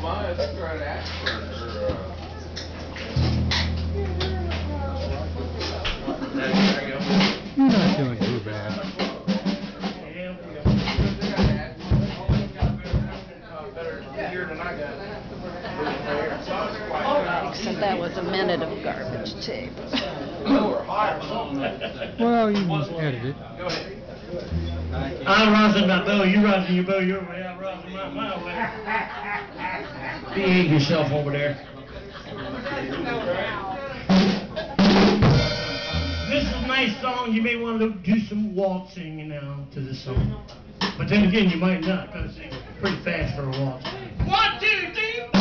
Don't mind, let's try to ask her, uh, You're not doing too bad. Except that was a minute of garbage tape. Well, you just edit it. I'm rosining my bow, you rosining your bow your way, I'm rosining my, my way. Behave yourself over there. This is a nice song, you may want to do some waltzing, you know, to this song. But then again, you might not, because it's pretty fast for a waltz. One, two, three,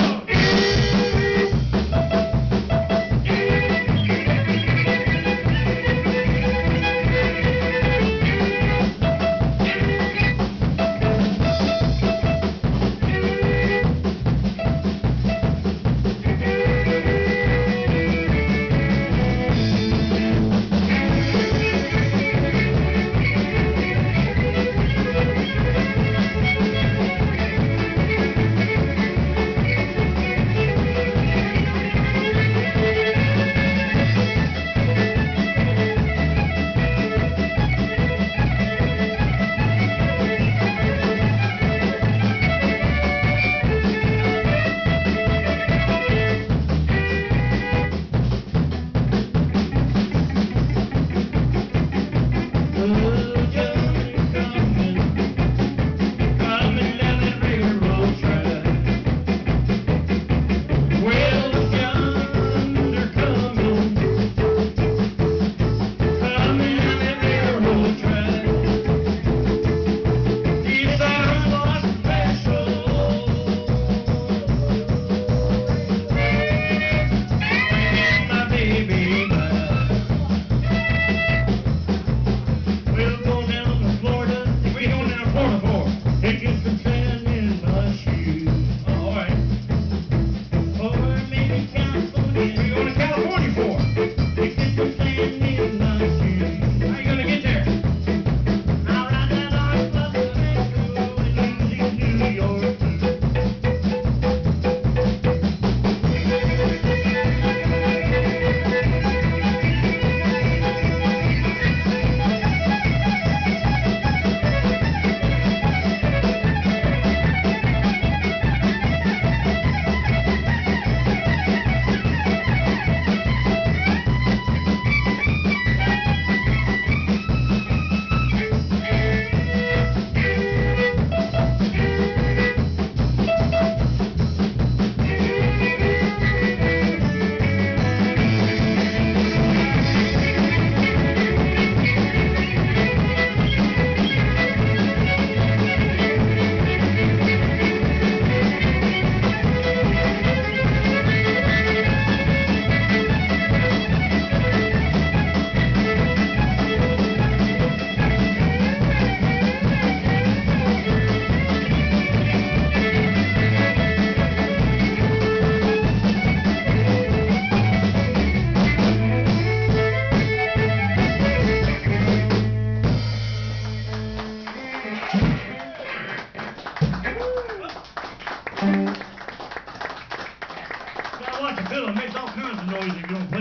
Now watch the pillow. It makes all kinds of noise if you don't